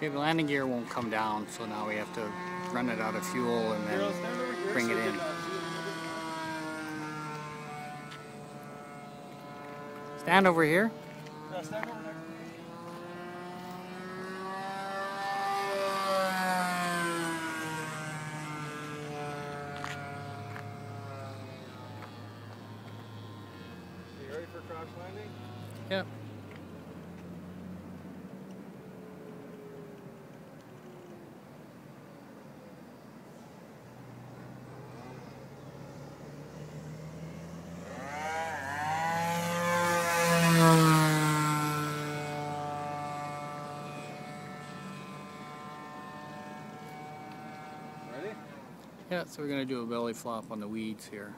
Okay, the landing gear won't come down, so now we have to run it out of fuel and then bring it in. Stand over here. You ready for crash landing? Yep. Yeah, so we're gonna do a belly flop on the weeds here.